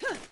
Huh.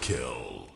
Kill.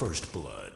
First blood.